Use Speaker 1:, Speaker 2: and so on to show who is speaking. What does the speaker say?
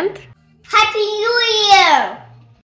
Speaker 1: Happy New Year!